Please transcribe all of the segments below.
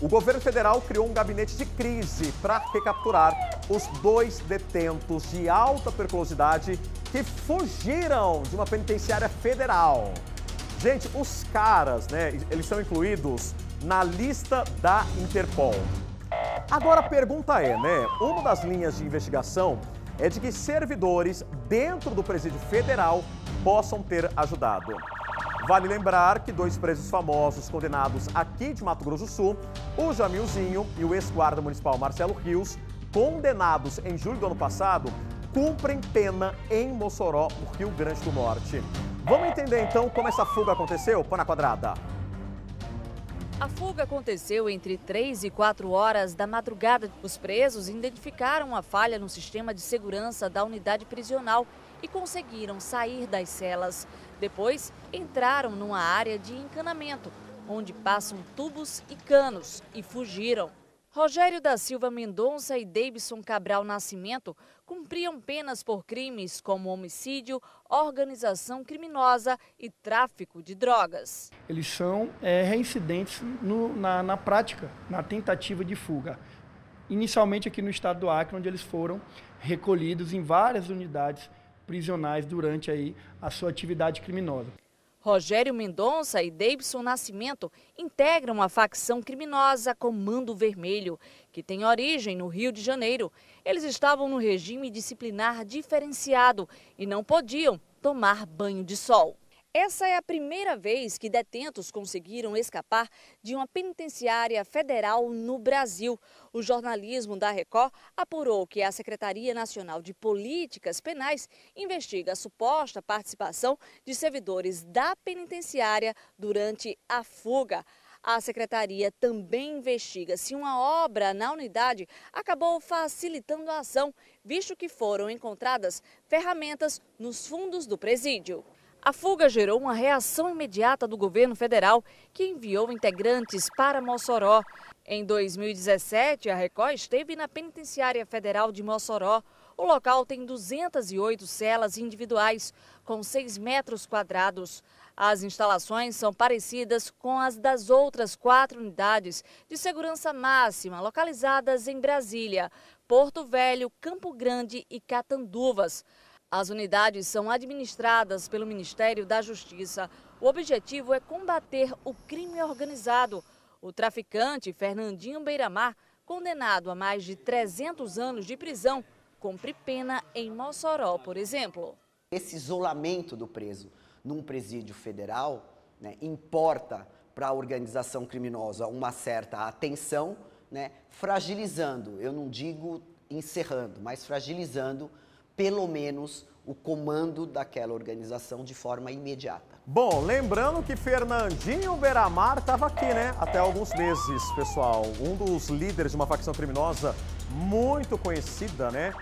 O governo federal criou um gabinete de crise para recapturar os dois detentos de alta periculosidade que fugiram de uma penitenciária federal. Gente, os caras, né, eles são incluídos na lista da Interpol. Agora a pergunta é, né, uma das linhas de investigação é de que servidores dentro do presídio federal possam ter ajudado. Vale lembrar que dois presos famosos condenados aqui de Mato Grosso do Sul, o Jamilzinho e o ex-guarda municipal Marcelo Rios, condenados em julho do ano passado, cumprem pena em Mossoró, no Rio Grande do Norte. Vamos entender então como essa fuga aconteceu? Põe na quadrada. A fuga aconteceu entre 3 e 4 horas da madrugada. Os presos identificaram uma falha no sistema de segurança da unidade prisional e conseguiram sair das celas. Depois, entraram numa área de encanamento, onde passam tubos e canos, e fugiram. Rogério da Silva Mendonça e Davidson Cabral Nascimento cumpriam penas por crimes como homicídio, organização criminosa e tráfico de drogas. Eles são é, reincidentes no, na, na prática, na tentativa de fuga. Inicialmente aqui no estado do Acre, onde eles foram recolhidos em várias unidades prisionais durante aí a sua atividade criminosa. Rogério Mendonça e Davidson Nascimento integram a facção criminosa Comando Vermelho, que tem origem no Rio de Janeiro. Eles estavam no regime disciplinar diferenciado e não podiam tomar banho de sol. Essa é a primeira vez que detentos conseguiram escapar de uma penitenciária federal no Brasil. O jornalismo da Record apurou que a Secretaria Nacional de Políticas Penais investiga a suposta participação de servidores da penitenciária durante a fuga. A secretaria também investiga se uma obra na unidade acabou facilitando a ação, visto que foram encontradas ferramentas nos fundos do presídio. A fuga gerou uma reação imediata do governo federal, que enviou integrantes para Mossoró. Em 2017, a Record esteve na Penitenciária Federal de Mossoró. O local tem 208 celas individuais, com 6 metros quadrados. As instalações são parecidas com as das outras quatro unidades de segurança máxima localizadas em Brasília, Porto Velho, Campo Grande e Catanduvas. As unidades são administradas pelo Ministério da Justiça. O objetivo é combater o crime organizado. O traficante Fernandinho Beiramar, condenado a mais de 300 anos de prisão, cumpre pena em Mossoró, por exemplo. Esse isolamento do preso num presídio federal né, importa para a organização criminosa uma certa atenção, né, fragilizando, eu não digo encerrando, mas fragilizando pelo menos o comando daquela organização de forma imediata. Bom, lembrando que Fernandinho Beramar estava aqui, né? Até alguns meses, pessoal. Um dos líderes de uma facção criminosa muito conhecida, né?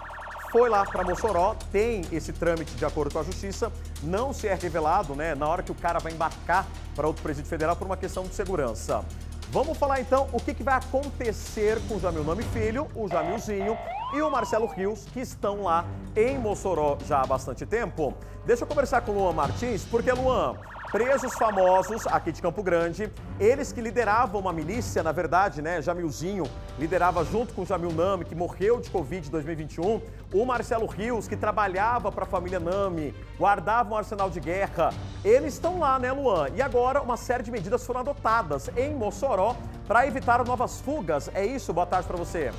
Foi lá para Mossoró, tem esse trâmite de acordo com a justiça, não se é revelado, né? Na hora que o cara vai embarcar para outro presídio federal por uma questão de segurança. Vamos falar então o que, que vai acontecer com o Jamil Nome Filho, o Jamilzinho e o Marcelo Rios, que estão lá em Mossoró já há bastante tempo. Deixa eu conversar com o Luan Martins, porque Luan, presos famosos aqui de Campo Grande, eles que lideravam uma milícia, na verdade, né? Jamilzinho liderava junto com Jamil Nami, que morreu de Covid em 2021, o Marcelo Rios, que trabalhava para a família Nami, guardava um arsenal de guerra. Eles estão lá, né, Luan? E agora uma série de medidas foram adotadas em Mossoró para evitar novas fugas. É isso? Boa tarde para você.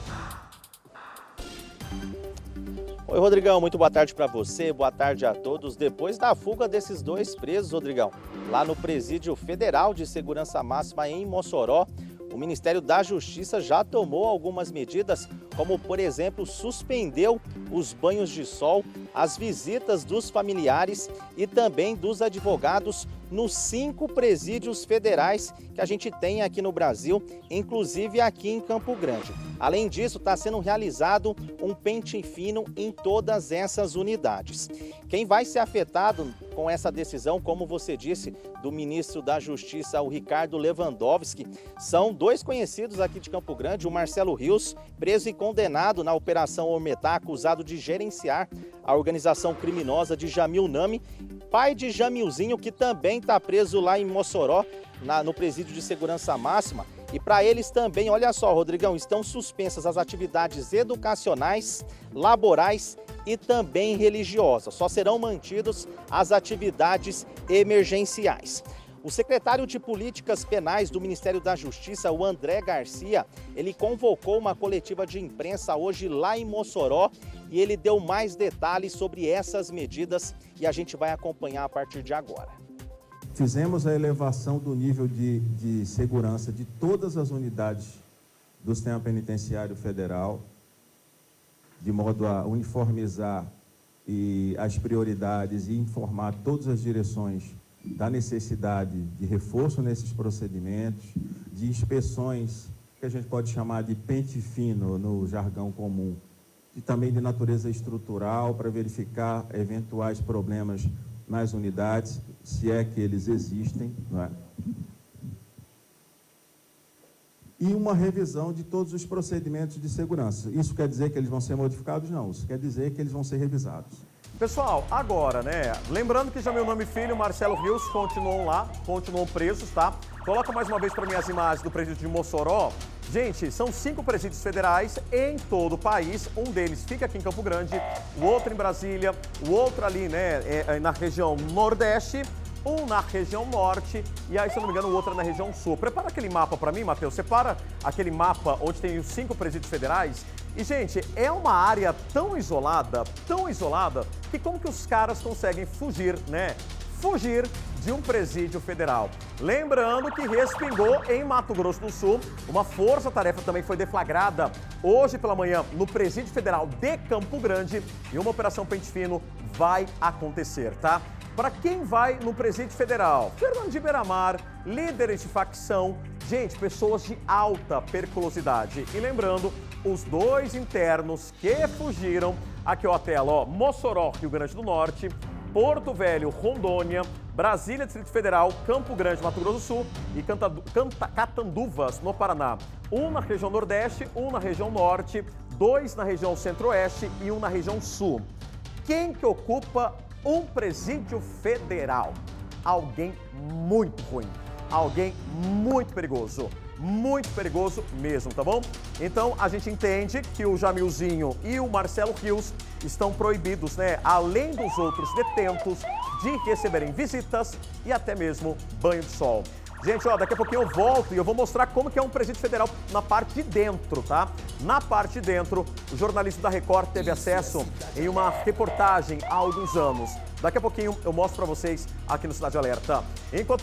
Oi, Rodrigão, muito boa tarde para você, boa tarde a todos. Depois da fuga desses dois presos, Rodrigão, lá no Presídio Federal de Segurança Máxima em Mossoró, o Ministério da Justiça já tomou algumas medidas, como, por exemplo, suspendeu os banhos de sol, as visitas dos familiares e também dos advogados nos cinco presídios federais que a gente tem aqui no Brasil, inclusive aqui em Campo Grande. Além disso, está sendo realizado um pente fino em todas essas unidades. Quem vai ser afetado com essa decisão, como você disse, do ministro da Justiça, o Ricardo Lewandowski, são dois conhecidos aqui de Campo Grande, o Marcelo Rios, preso e condenado na Operação Ormetá, acusado de gerenciar a organização criminosa de Jamil Nami, pai de Jamilzinho, que também está preso lá em Mossoró, na, no presídio de segurança máxima, E para eles também, olha só, Rodrigão, estão suspensas as atividades educacionais, laborais e também religiosas. Só serão mantidos as atividades emergenciais. O secretário de Políticas Penais do Ministério da Justiça, o André Garcia, ele convocou uma coletiva de imprensa hoje lá em Mossoró e ele deu mais detalhes sobre essas medidas e a gente vai acompanhar a partir de agora. Fizemos a elevação do nível de, de segurança de todas as unidades do sistema penitenciário federal, de modo a uniformizar e as prioridades e informar todas as direções da necessidade de reforço nesses procedimentos, de inspeções que a gente pode chamar de pente fino no jargão comum, e também de natureza estrutural para verificar eventuais problemas nas unidades, se é que eles existem, não é? E uma revisão de todos os procedimentos de segurança. Isso quer dizer que eles vão ser modificados? Não, isso quer dizer que eles vão ser revisados. Pessoal, agora, né? Lembrando que já meu nome e filho, Marcelo Rios, continuam lá, continuam presos, tá? Coloca mais uma vez para mim as imagens do presídio de Mossoró. Gente, são cinco presídios federais em todo o país. Um deles fica aqui em Campo Grande, o outro em Brasília, o outro ali, né, é, é na região Nordeste, um na região Norte e aí, se eu não me engano, o outro é na região Sul. Prepara aquele mapa para mim, Matheus. Separa aquele mapa onde tem os cinco presídios federais e, gente, é uma área tão isolada, tão isolada, que como que os caras conseguem fugir, né? Fugir de um presídio federal. Lembrando que respingou em Mato Grosso do Sul. Uma força-tarefa também foi deflagrada hoje pela manhã no presídio federal de Campo Grande e uma operação Pente Fino vai acontecer, tá? Para quem vai no presídio federal? Fernando de Beiramar, líderes de facção, gente, pessoas de alta periculosidade. E lembrando, os dois internos que fugiram, aqui ó a tela, ó, Mossoró, Rio Grande do Norte, Porto Velho, Rondônia, Brasília, Distrito Federal, Campo Grande, Mato Grosso do Sul e Canta, Catanduvas, no Paraná. Um na região Nordeste, um na região Norte, dois na região Centro-Oeste e um na região Sul. Quem que ocupa um presídio federal? Alguém muito ruim, alguém muito perigoso muito perigoso mesmo, tá bom? Então a gente entende que o Jamilzinho e o Marcelo Rios estão proibidos, né, além dos outros detentos, de receberem visitas e até mesmo banho de sol. Gente, ó, daqui a pouquinho eu volto e eu vou mostrar como que é um presídio federal na parte de dentro, tá? Na parte de dentro, o jornalista da Record teve acesso em uma reportagem há alguns anos. Daqui a pouquinho eu mostro para vocês aqui no Cidade Alerta. Enquanto